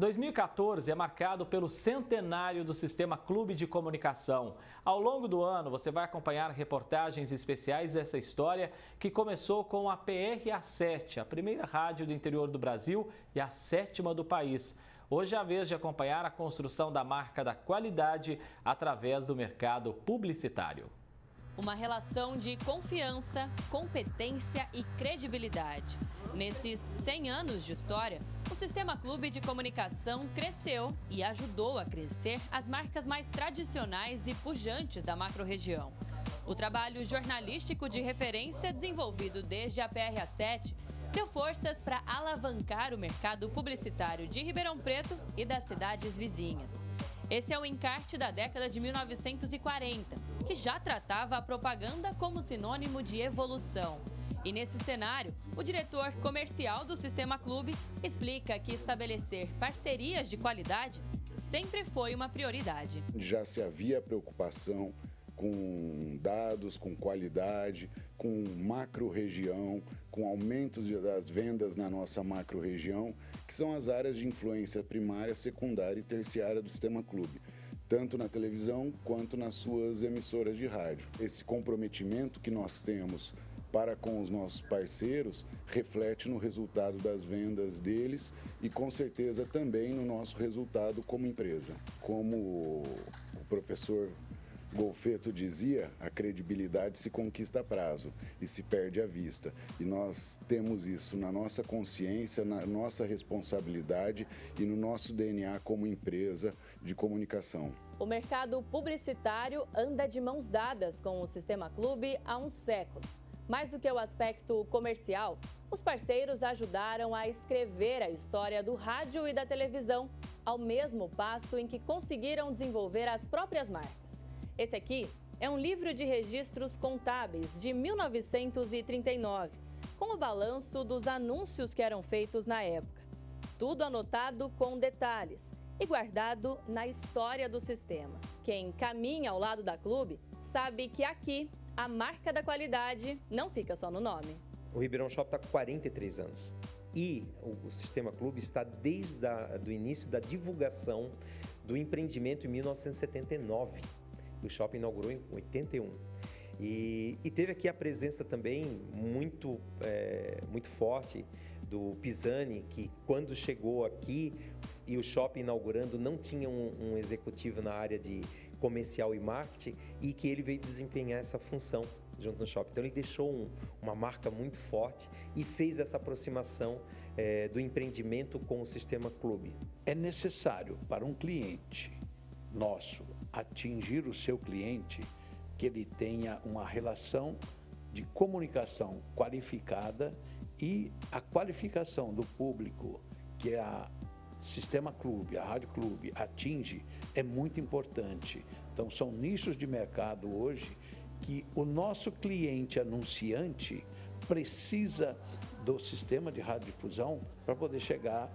2014 é marcado pelo centenário do Sistema Clube de Comunicação. Ao longo do ano, você vai acompanhar reportagens especiais dessa história que começou com a PRA7, a primeira rádio do interior do Brasil e a sétima do país. Hoje é a vez de acompanhar a construção da marca da qualidade através do mercado publicitário. Uma relação de confiança, competência e credibilidade. Nesses 100 anos de história, o Sistema Clube de Comunicação cresceu e ajudou a crescer as marcas mais tradicionais e pujantes da macro-região. O trabalho jornalístico de referência desenvolvido desde a PRA7 deu forças para alavancar o mercado publicitário de Ribeirão Preto e das cidades vizinhas. Esse é o encarte da década de 1940, que já tratava a propaganda como sinônimo de evolução. E nesse cenário, o diretor comercial do Sistema Clube explica que estabelecer parcerias de qualidade sempre foi uma prioridade. Já se havia preocupação com dados, com qualidade, com macro-região, com aumentos das vendas na nossa macro-região, que são as áreas de influência primária, secundária e terciária do Sistema Clube tanto na televisão quanto nas suas emissoras de rádio. Esse comprometimento que nós temos para com os nossos parceiros reflete no resultado das vendas deles e com certeza também no nosso resultado como empresa. Como o professor Golfeto dizia, a credibilidade se conquista a prazo e se perde à vista. E nós temos isso na nossa consciência, na nossa responsabilidade e no nosso DNA como empresa de comunicação. O mercado publicitário anda de mãos dadas com o Sistema Clube há um século. Mais do que o aspecto comercial, os parceiros ajudaram a escrever a história do rádio e da televisão, ao mesmo passo em que conseguiram desenvolver as próprias marcas. Esse aqui é um livro de registros contábeis de 1939, com o balanço dos anúncios que eram feitos na época. Tudo anotado com detalhes e guardado na história do sistema. Quem caminha ao lado da clube sabe que aqui a marca da qualidade não fica só no nome. O Ribeirão Shop está com 43 anos e o, Sistema Clube está desde o início da divulgação do empreendimento em 1979. O shopping inaugurou em 81. E, e teve aqui a presença também muito, é, muito forte do Pisani, que quando chegou aqui e o shopping inaugurando não tinha um, um, executivo na área de comercial e marketing e que ele veio desempenhar essa função junto no shopping. Então ele deixou um, uma marca muito forte e fez essa aproximação é, do empreendimento com o sistema clube. É necessário para um cliente nosso atingir o seu cliente que ele tenha uma relação de comunicação qualificada e a qualificação do público que a Sistema Clube, a Rádio Clube atinge é muito importante. Então são nichos de mercado hoje que o nosso cliente anunciante precisa do sistema de radiodifusão para poder chegar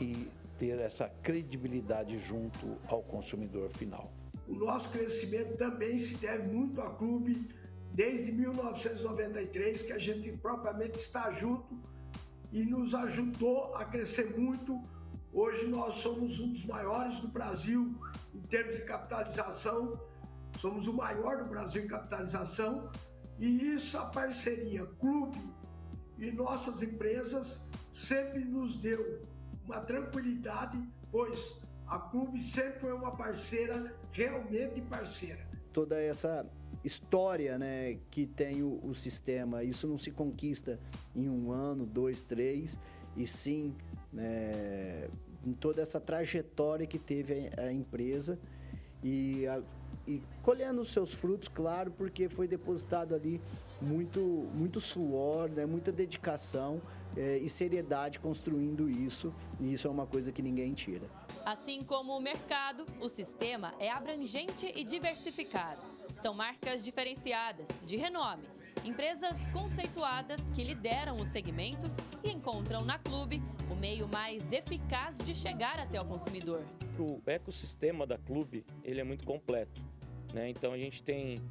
e ter essa credibilidade junto ao consumidor final. O nosso crescimento também se deve muito ao clube desde 1993, que a gente propriamente está junto e nos ajudou a crescer muito. Hoje nós somos um dos maiores do Brasil em termos de capitalização, somos o maior do Brasil em capitalização e isso a parceria clube e nossas empresas sempre nos deu uma tranquilidade, pois a clube sempre foi uma parceira, realmente parceira. Toda essa história né, que tem o, o, sistema, isso não se conquista em um ano, dois, três, e sim né, em toda essa trajetória que teve a, a empresa e, a, e colhendo os seus frutos, claro, porque foi depositado ali muito, muito suor, né, muita dedicação é, e seriedade construindo isso, e isso é uma coisa que ninguém tira. Assim como o mercado, o sistema é abrangente e diversificado. São marcas diferenciadas, de renome, empresas conceituadas que lideram os segmentos e encontram na Clube o meio mais eficaz de chegar até o consumidor. O ecossistema da Clube ele é muito completo. Né? Então a gente tem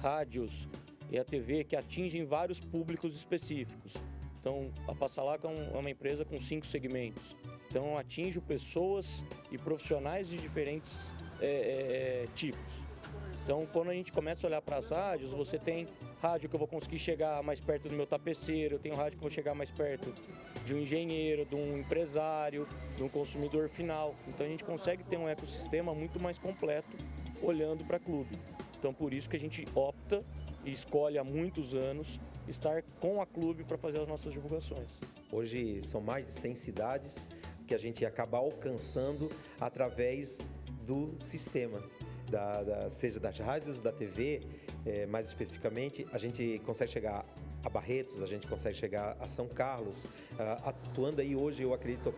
rádios e a TV que atingem vários públicos específicos. Então, a Passalaca é, é uma empresa com cinco segmentos. Então atinge pessoas e profissionais de diferentes é, é, é tipos. Então, quando a gente começa a olhar para as rádios, você tem rádio que eu vou conseguir chegar mais perto do meu tapeceiro, eu tenho rádio que eu vou chegar mais perto de um engenheiro, de um empresário, de um consumidor final. Então, a gente consegue ter um ecossistema muito mais completo olhando para clube. Então, por isso que a gente opta e escolhe há muitos anos estar com a clube para fazer as nossas divulgações. Hoje são mais de 100 cidades que a gente acaba alcançando através do sistema da, da, seja das rádios, da TV, é, mais especificamente, a gente consegue chegar a Barretos, a gente consegue chegar a São Carlos, uh, atuando aí hoje, eu acredito,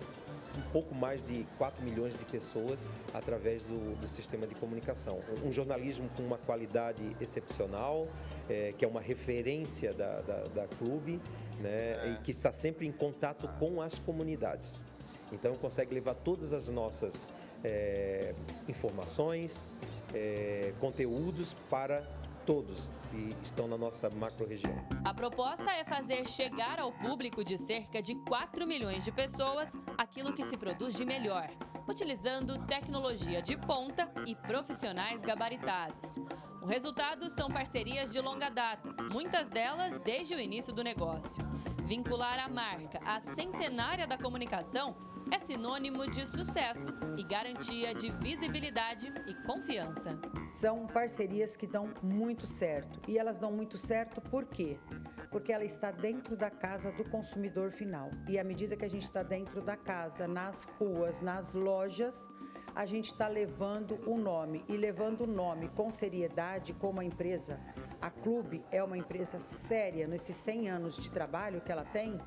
um pouco mais de 4 milhões de pessoas através do, do sistema de comunicação. Um, jornalismo com uma qualidade excepcional, é, que é uma referência da, da, da clube, né, e que está sempre em contato com as comunidades. Então consegue levar todas as nossas é, informações, é, conteúdos para todos que estão na nossa macro-região. A proposta é fazer chegar ao público de cerca de 4 milhões de pessoas aquilo que se produz de melhor, utilizando tecnologia de ponta e profissionais gabaritados. O resultado são parcerias de longa data, muitas delas desde o início do negócio. Vincular a marca à centenária da comunicação é sinônimo de sucesso e garantia de visibilidade e confiança. São parcerias que dão muito certo. E elas dão muito certo por quê? Porque ela está dentro da casa do consumidor final. E à medida que a gente está dentro da casa, nas ruas, nas lojas, a gente está levando o nome e levando o nome com seriedade como a empresa. A Clube é uma empresa séria nesses 100 anos de trabalho que ela tem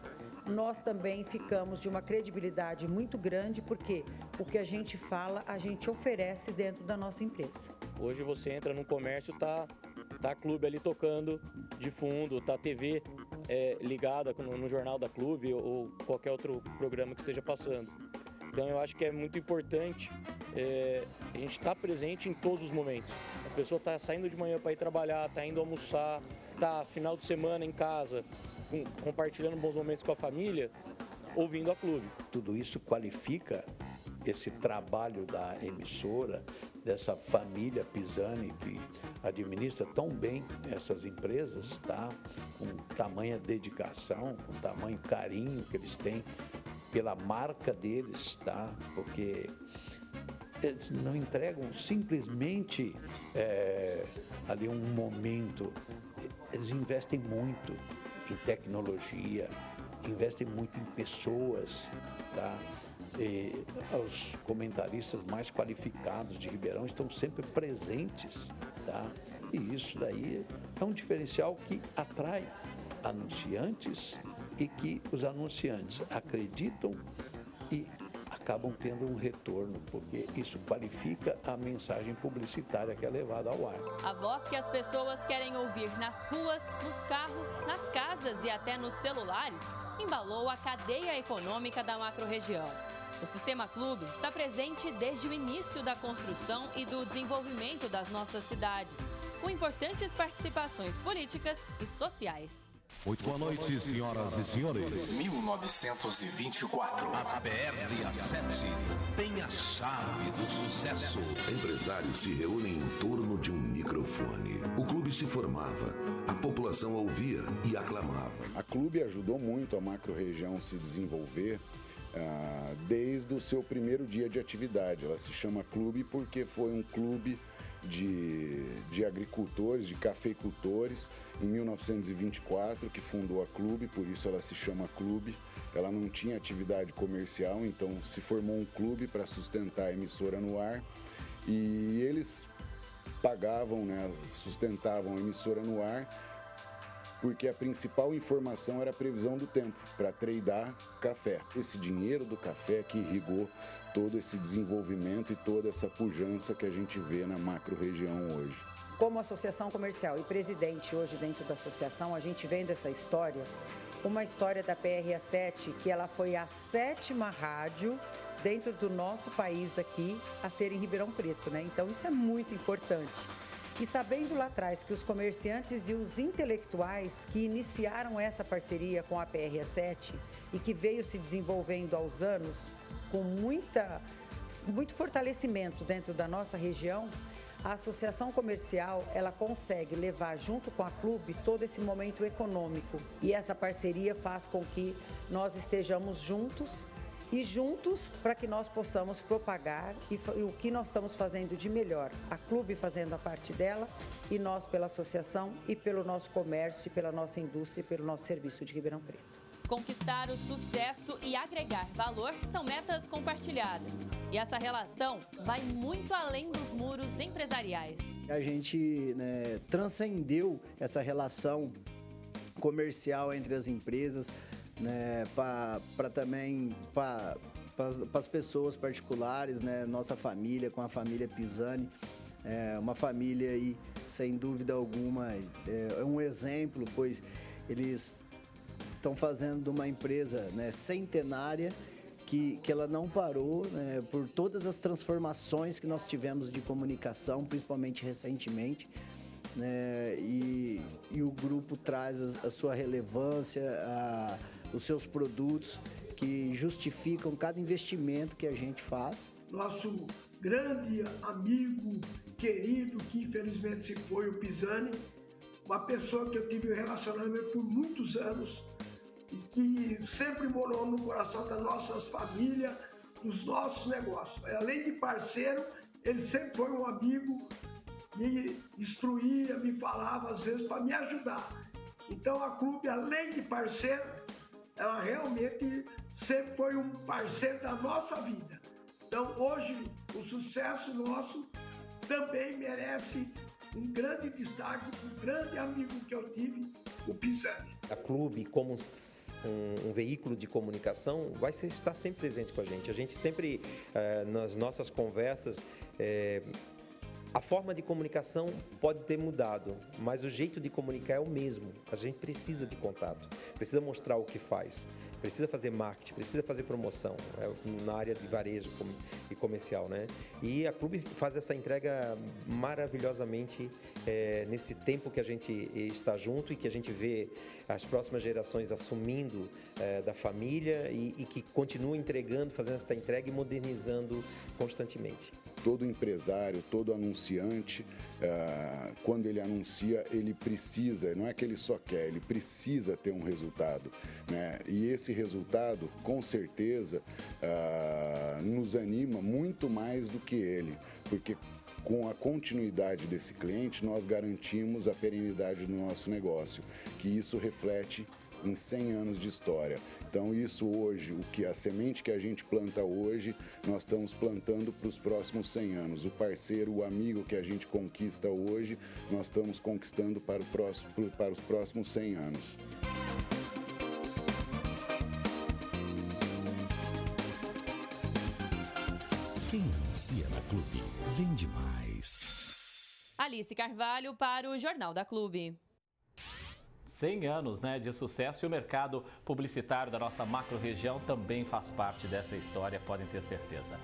nós também ficamos de uma credibilidade muito grande, porque o que a gente fala, a gente oferece dentro da nossa empresa. Hoje você entra no comércio, tá, tá clube ali tocando de fundo, tá TV é, ligada no, no Jornal da Clube ou qualquer outro programa que esteja passando. Então eu acho que é muito importante é, a gente estar tá presente em todos os momentos. A pessoa está saindo de manhã para ir trabalhar, está indo almoçar, está final de semana em casa, com, compartilhando bons momentos com a família, ouvindo a clube. Tudo isso qualifica esse trabalho da emissora, dessa família Pisani que administra tão bem essas empresas, tá? Com tamanha dedicação, com tamanho carinho que eles têm pela marca deles, tá? Porque eles não entregam simplesmente é, ali um momento, eles investem muito em tecnologia, investem muito em pessoas, tá? E os comentaristas mais qualificados de Ribeirão estão sempre presentes, tá? E isso daí é um diferencial que atrai anunciantes e que os anunciantes acreditam e acabam tendo um retorno, porque isso qualifica a mensagem publicitária que é levada ao ar. A voz que as pessoas querem ouvir nas ruas, nos carros, nas casas e até nos celulares embalou a cadeia econômica da macro-região. O Sistema Clube está presente desde o início da construção e do desenvolvimento das nossas cidades, com importantes participações políticas e sociais. Muito boa noite, senhoras e senhores. 1924. A BR-7 tem a chave do sucesso. Empresários se reúnem em torno de um microfone. O clube se formava, a população ouvia e aclamava. A clube ajudou muito a macro-região se desenvolver. Ah, desde o seu primeiro dia de atividade. Ela se chama clube porque foi um clube de, de agricultores, de cafeicultores, em 1924, que fundou a clube, por isso ela se chama clube. Ela não tinha atividade comercial, então se formou um clube para sustentar a emissora no ar. E eles pagavam, né, sustentavam a emissora no ar porque a principal informação era a previsão do tempo para tradar café. Esse dinheiro do café que irrigou todo esse desenvolvimento e toda essa pujança que a gente vê na macro-região hoje. Como associação comercial e presidente hoje dentro da associação, a gente vendo essa história, uma história da PRA7, que ela foi a sétima rádio dentro do nosso país aqui a ser em Ribeirão Preto, né? Então isso é muito importante. E sabendo lá atrás que os comerciantes e os intelectuais que iniciaram essa parceria com a PRA7 e que veio se desenvolvendo aos anos, com muita, muito fortalecimento dentro da nossa região, a associação comercial ela consegue levar junto com a clube todo esse momento econômico. E essa parceria faz com que nós estejamos juntos e juntos para que nós possamos propagar e, e, o que nós estamos fazendo de melhor. A clube fazendo a parte dela e nós pela associação e pelo nosso comércio, pela nossa indústria e pelo nosso serviço de Ribeirão Preto. Conquistar o sucesso e agregar valor são metas compartilhadas. E essa relação vai muito além dos muros empresariais. A gente né, transcendeu essa relação comercial entre as empresas né, para também para as pessoas particulares, né, nossa família com a família Pisani. É uma família aí, sem dúvida alguma, é, é um exemplo, pois eles estão fazendo uma empresa né, centenária que, que ela não parou né, por todas as transformações que nós tivemos de comunicação, principalmente recentemente. Né, e, e o grupo traz a, a sua relevância, a, os seus produtos que justificam cada investimento que a gente faz. Nosso grande amigo, querido, que infelizmente se foi, o Pisani, uma pessoa que eu tive um relacionamento por muitos anos e que sempre morou no coração das nossas famílias, dos nossos negócios. Além de parceiro, ele sempre foi um amigo, me instruía, me falava às vezes para me ajudar. Então a clube, além de parceiro, ela realmente sempre foi um parceiro da nossa vida. Então hoje o sucesso nosso também merece um grande destaque, um grande amigo que eu tive, o Pisani. A clube, como um, um, veículo de comunicação, vai ser, estar sempre presente com a gente. A gente sempre, eh, nas nossas conversas, eh, a forma de comunicação pode ter mudado, mas o jeito de comunicar é o mesmo. A gente precisa de contato, precisa mostrar o que faz, precisa fazer marketing, precisa fazer promoção é, na área de varejo e comercial, né? E a clube faz essa entrega maravilhosamente é, nesse tempo que a gente está junto e que a gente vê as próximas gerações assumindo é, da família e, e que continuam entregando, fazendo essa entrega e modernizando constantemente todo empresário, todo anunciante, uh, quando ele anuncia, ele precisa, não é que ele só quer, ele precisa ter um resultado. Né? E esse resultado, com certeza, uh, nos anima muito mais do que ele, porque com a continuidade desse cliente, nós garantimos a perenidade do nosso negócio, que isso reflete em 100 anos de história. Então isso hoje, o que a semente que a gente planta hoje, nós estamos plantando para os próximos 100 anos. O parceiro, o amigo que a gente conquista hoje, nós estamos conquistando para, o próximo, para os próximos 100 anos. Quem anuncia na Clube vende mais. Alice Carvalho para o Jornal da Clube. 100 anos né, de sucesso e o mercado publicitário da nossa macro-região também faz parte dessa história, podem ter certeza.